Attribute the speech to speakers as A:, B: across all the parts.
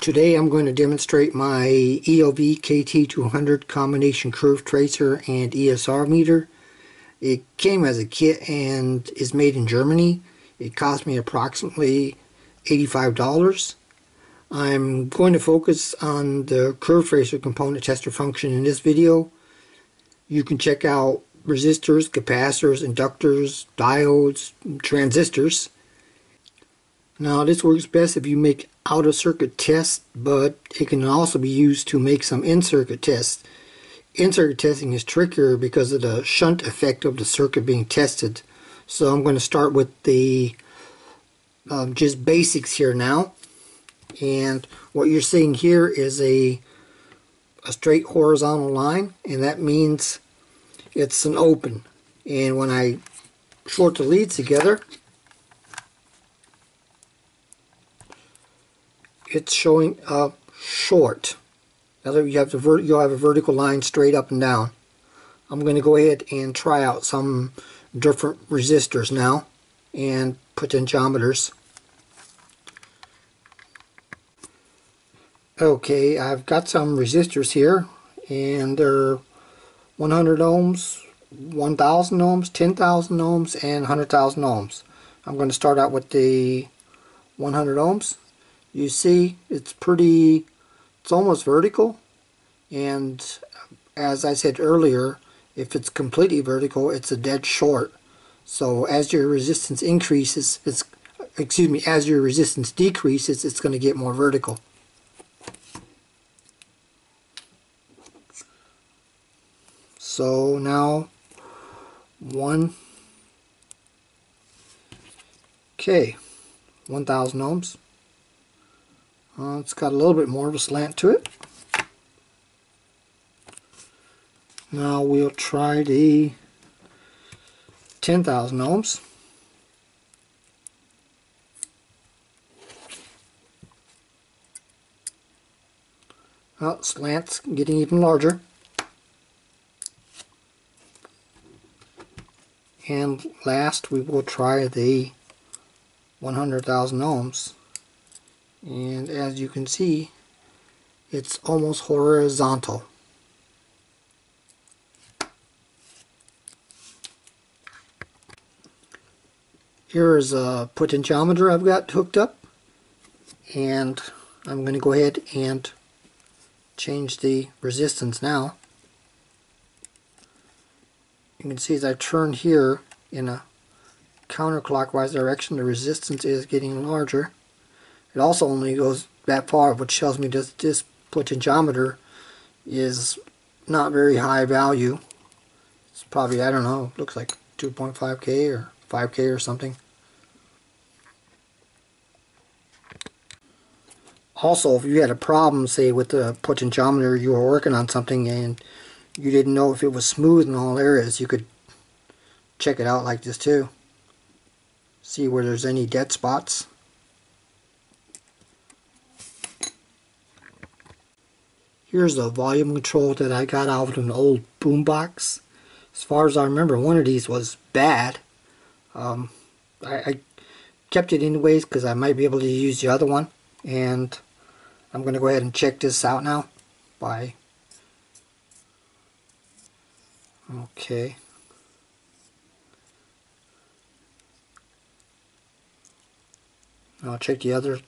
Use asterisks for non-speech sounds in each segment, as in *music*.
A: Today I'm going to demonstrate my ELV KT200 combination curve tracer and ESR meter. It came as a kit and is made in Germany. It cost me approximately $85. I'm going to focus on the curve tracer component tester function in this video. You can check out resistors, capacitors, inductors, diodes, transistors. Now this works best if you make out-of-circuit tests, but it can also be used to make some in-circuit tests. In-circuit testing is trickier because of the shunt effect of the circuit being tested. So I'm going to start with the um, just basics here now. And what you're seeing here is a, a straight horizontal line, and that means it's an open. And when I short the leads together, it's showing a short. Now you have the you'll have a vertical line straight up and down. I'm going to go ahead and try out some different resistors now and potentiometers. Okay, I've got some resistors here and they're 100 ohms, 1000 ohms, 10,000 ohms, and 100,000 ohms. I'm going to start out with the 100 ohms you see it's pretty it's almost vertical. And uh, as I said earlier if it's completely vertical it's a dead short. So as your resistance increases it's excuse me as your resistance decreases it's going to get more vertical. So now one okay 1000 ohms uh, it's got a little bit more of a slant to it. Now we'll try the 10,000 ohms. Well, slant's getting even larger. And last we will try the 100,000 ohms and as you can see it's almost horizontal. Here is a potentiometer I've got hooked up and I'm going to go ahead and change the resistance now. You can see as I turn here in a counterclockwise direction the resistance is getting larger it also only goes that far, which tells me that this potentiometer is not very high value. It's probably, I don't know, looks like 2.5K or 5K or something. Also, if you had a problem, say, with the potentiometer, you were working on something and you didn't know if it was smooth in all areas, you could check it out like this too. See where there's any dead spots. Here's the volume control that I got out of an old boombox. As far as I remember, one of these was bad. Um, I, I, kept it anyways because I might be able to use the other one. And I'm going to go ahead and check this out now. Bye. Okay. I'll check the other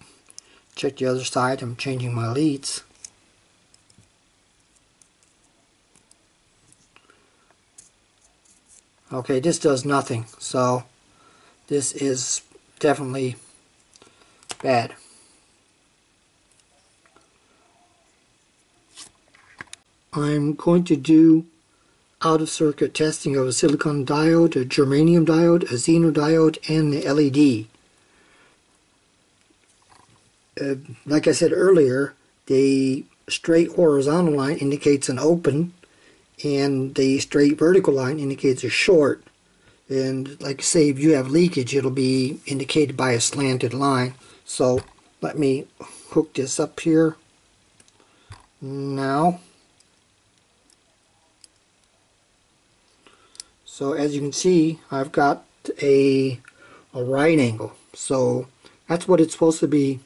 A: check the other side. I'm changing my leads. Okay, this does nothing, so this is definitely bad. I'm going to do out-of-circuit testing of a silicon diode, a germanium diode, a Zener diode, and the LED. Uh, like I said earlier, the straight horizontal line indicates an open and the straight vertical line indicates a short. And like say if you have leakage it'll be indicated by a slanted line. So let me hook this up here. Now. So as you can see I've got a a right angle. So that's what it's supposed to be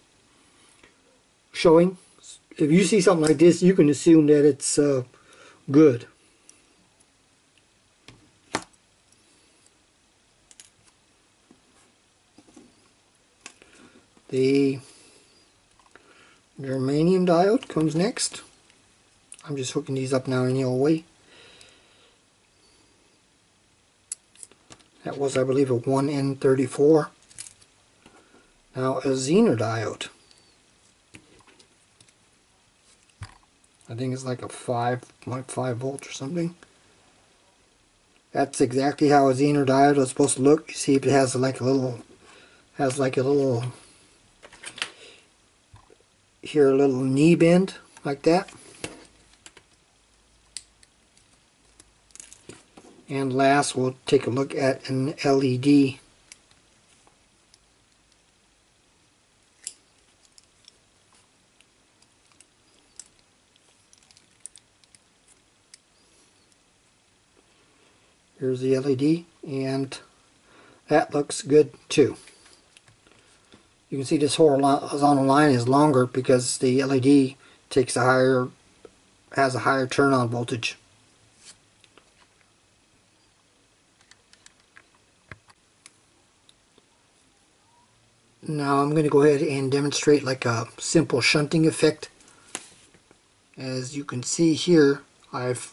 A: showing. If you see something like this, you can assume that it's uh, good. The germanium diode comes next. I'm just hooking these up now in old way. That was, I believe, a 1N34. Now a Zener diode. I think it's like a 5.5 volt or something. That's exactly how a Zener diode is supposed to look. You see if it has like a little, has like a little, here a little knee bend like that. And last, we'll take a look at an LED. Here's the LED, and that looks good too. You can see this horizontal line is longer because the LED takes a higher, has a higher turn on voltage. Now I'm going to go ahead and demonstrate like a simple shunting effect. As you can see here, I've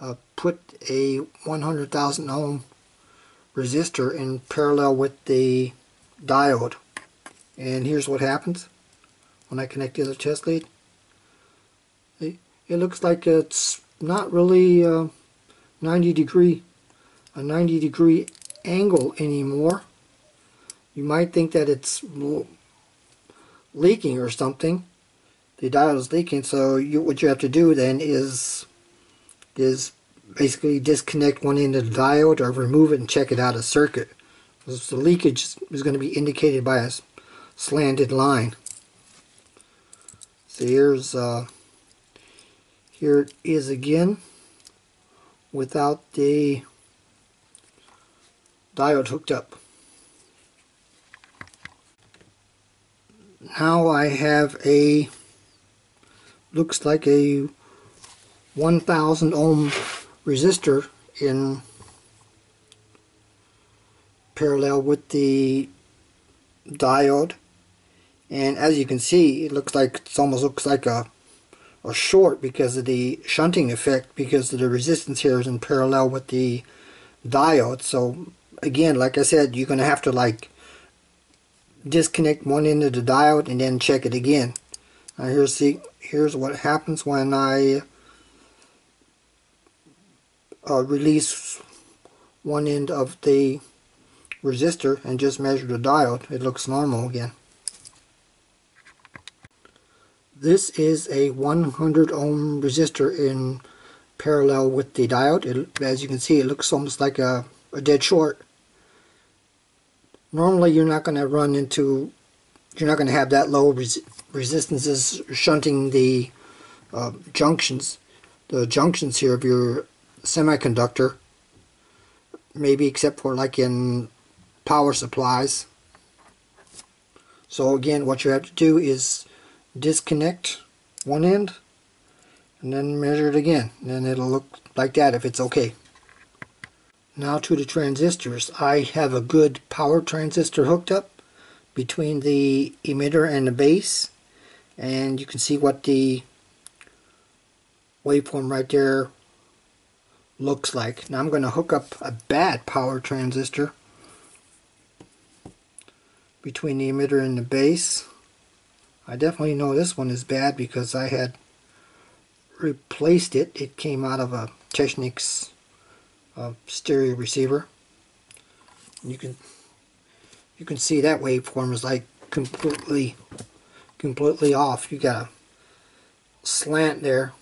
A: uh, put a 100,000 ohm resistor in parallel with the diode. And here's what happens when I connect the other test lead. It, it looks like it's not really uh, 90 degree, a 90 degree angle anymore you might think that it's leaking or something. The diode is leaking, so you, what you have to do then is is basically disconnect one end of the diode or remove it and check it out of circuit. The leakage is going to be indicated by a slanted line. So here's uh, here it is again without the diode hooked up. now I have a looks like a 1000 ohm resistor in parallel with the diode and as you can see it looks like it almost looks like a a short because of the shunting effect because the resistance here is in parallel with the diode so again like I said you're gonna have to like disconnect one end of the diode and then check it again. Now here's see here's what happens when I uh, release one end of the resistor and just measure the diode. It looks normal again. This is a 100 ohm resistor in parallel with the diode. It, as you can see it looks almost like a, a dead short normally you're not going to run into, you're not going to have that low res resistances shunting the uh, junctions, the junctions here of your semiconductor, maybe except for like in power supplies. So again, what you have to do is disconnect one end and then measure it again. And then it'll look like that if it's okay. Now to the transistors. I have a good power transistor hooked up between the emitter and the base and you can see what the waveform right there looks like. Now I'm going to hook up a bad power transistor between the emitter and the base. I definitely know this one is bad because I had replaced it. It came out of a Technics uh, stereo receiver. You can you can see that waveform is like completely completely off. You got a slant there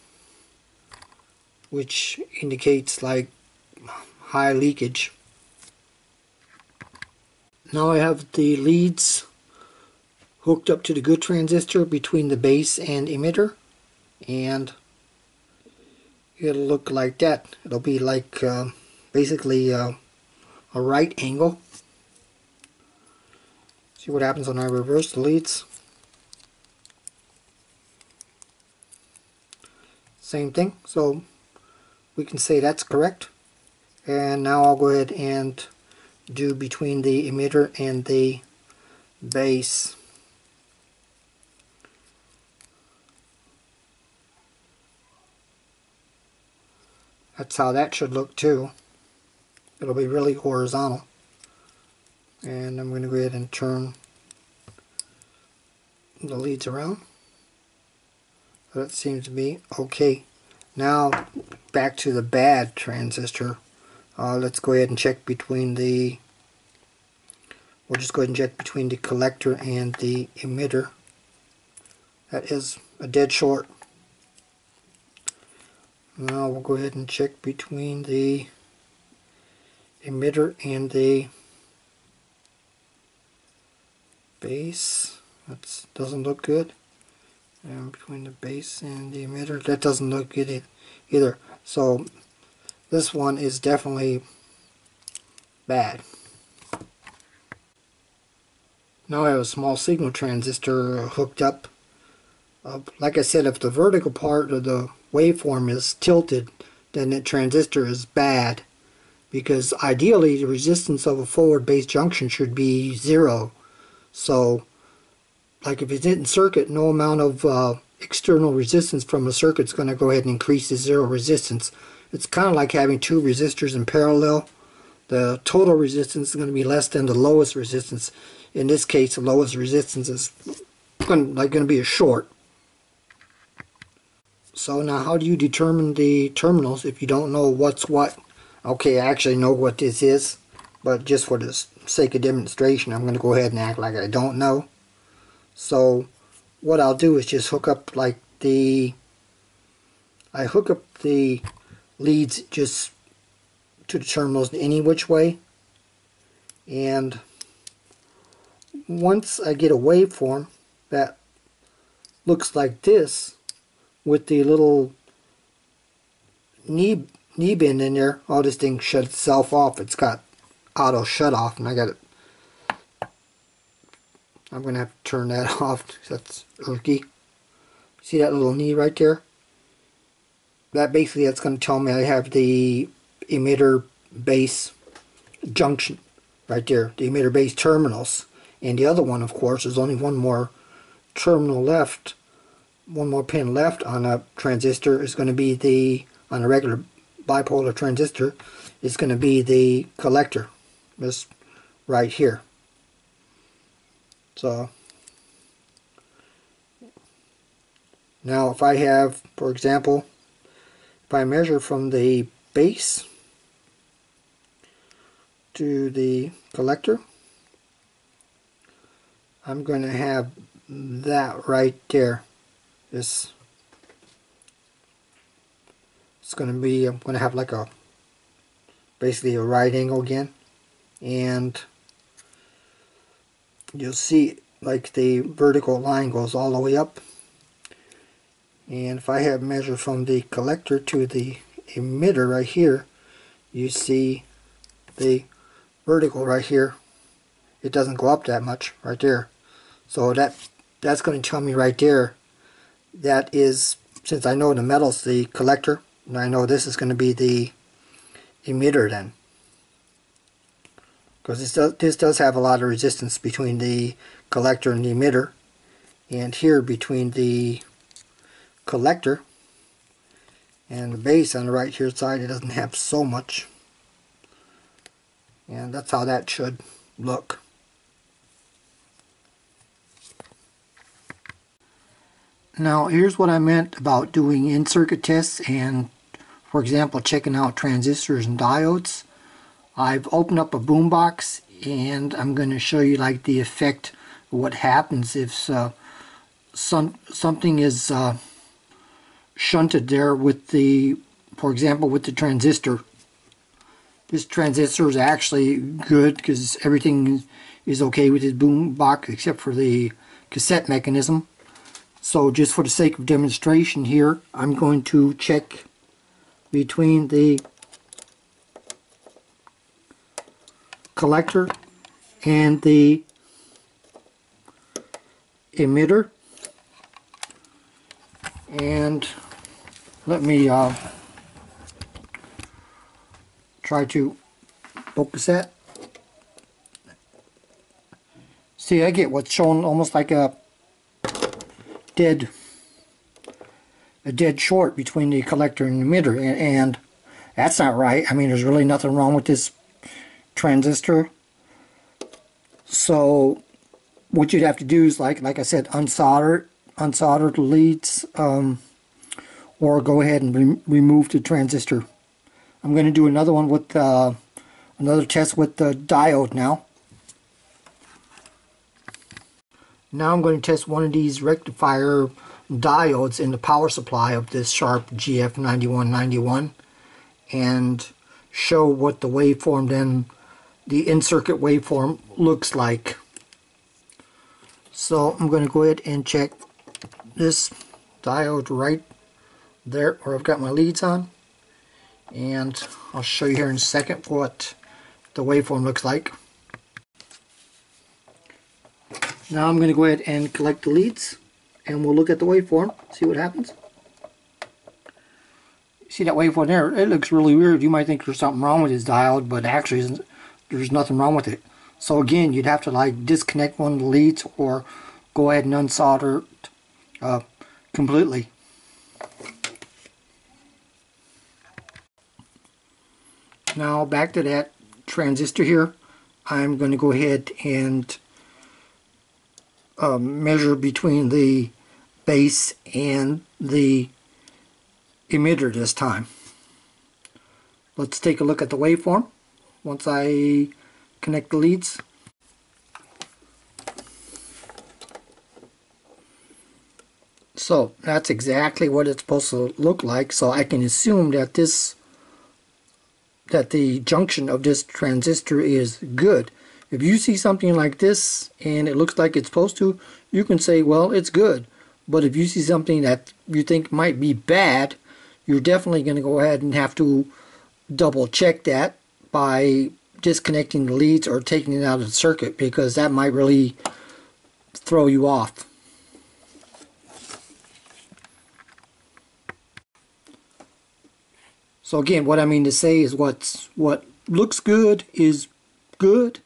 A: which indicates like high leakage. Now I have the leads hooked up to the good transistor between the base and emitter and it'll look like that. It'll be like uh, basically uh, a right angle. See what happens when I reverse the leads. Same thing. So we can say that's correct. And now I'll go ahead and do between the emitter and the base. That's how that should look too. It'll be really horizontal. And I'm going to go ahead and turn the leads around. That seems to be okay. Now back to the bad transistor. Uh, let's go ahead and check between the we'll just go ahead and check between the collector and the emitter. That is a dead short now we'll go ahead and check between the emitter and the base. That doesn't look good. And between the base and the emitter that doesn't look good either. So this one is definitely bad. Now I have a small signal transistor hooked up. Uh, like I said if the vertical part of the waveform is tilted then the transistor is bad because ideally the resistance of a forward base junction should be zero so like if it's in circuit, no amount of uh, external resistance from a circuit is going to go ahead and increase the zero resistance. It's kind of like having two resistors in parallel. The total resistance is going to be less than the lowest resistance. In this case, the lowest resistance is going, like going to be a short. So now how do you determine the terminals if you don't know what's what? Okay, I actually know what this is, but just for the sake of demonstration, I'm going to go ahead and act like I don't know. So what I'll do is just hook up like the I hook up the leads just to the terminals any which way and once I get a waveform that looks like this with the little knee knee bend in there all this thing shuts itself off it's got auto shut off and I got it I'm to have to turn that *laughs* off. That's irky. See that little knee right there? That basically that's to tell me I have the emitter base junction right there. The emitter base terminals. And the other one, of course, is only one more terminal left. One more pin left on a transistor is going to be the, on a regular bipolar transistor, is going to be the collector. This right here. So now if I have, for example, if I measure from the base to the collector, I'm going to have that right there. This it's going to be, I'm going to have like a basically a right angle again. And you'll see like the vertical line goes all the way up. And if I have measure from the collector to the emitter right here you see the vertical right here it doesn't go up that much right there. So that that's going to tell me right there that is since I know the metal's the collector and I know this is going to be the emitter then. Because this does, this does have a lot of resistance between the collector and the emitter. And here between the collector and the base on the right here side it doesn't have so much. And that's how that should look now here's what I meant about doing in-circuit tests and for example checking out transistors and diodes. I've opened up a boombox and I'm going to show you like the effect what happens if uh, some something is uh, shunted there with the for example with the transistor. This transistor is actually good because everything is okay with the boombox except for the cassette mechanism so just for the sake of demonstration here I'm going to check between the collector and the emitter and let me uh, try to focus that. See, I get what's shown almost like a dead a dead short between the collector and emitter and, and that's not right. I mean there's really nothing wrong with this transistor. So what you'd have to do is like like I said unsolder unsolder the leads um, or go ahead and re remove the transistor. I'm going to do another one with uh, another test with the diode now. Now I'm going to test one of these rectifier diodes in the power supply of this Sharp GF9191 and show what the waveform then the in-circuit waveform looks like. So I'm going to go ahead and check this diode right there where I've got my leads on and I'll show you here in a second what the waveform looks like. Now I'm going to go ahead and collect the leads and we'll look at the waveform, see what happens. See that waveform there? It looks really weird. You might think there's something wrong with this diode, but actually there's nothing wrong with it. So again, you'd have to like disconnect one of the leads or go ahead and unsolder it uh, completely. Now back to that transistor here. I'm going to go ahead and uh, measure between the base and the emitter this time. Let's take a look at the waveform once I connect the leads. So that's exactly what it's supposed to look like. So I can assume that this that the junction of this transistor is good. If you see something like this and it looks like it's supposed to, you can say, well, it's good. But if you see something that you think might be bad, you're definitely going to go ahead and have to double check that by disconnecting the leads or taking it out of the circuit because that might really throw you off. So again, what I mean to say is what's what looks good is good,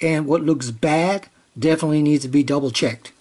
A: and what looks bad definitely needs to be double checked.